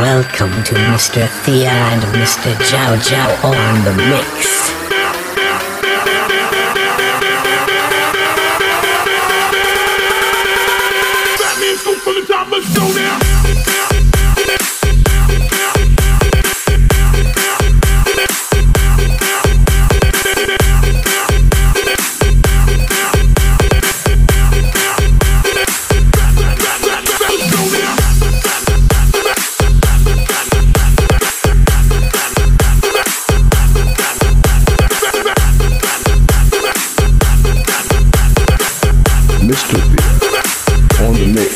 Welcome to Mr. Thea and Mr. Chav Chav on the mix. Mr. On the.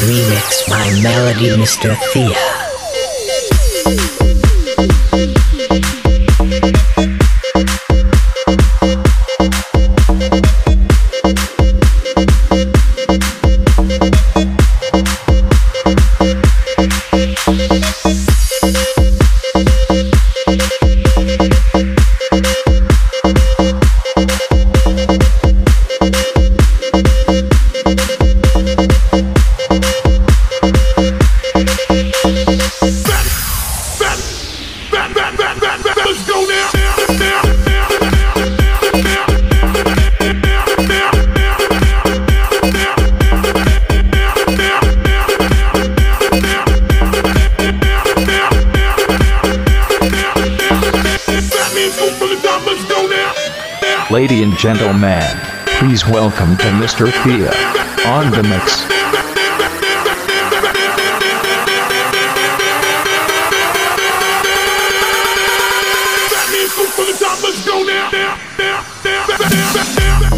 Remix Melody Mr. Thea. Lady and gentlemen, please welcome to Mr. Thea on the mix. Let's go now. Now, now, now, now, now, now,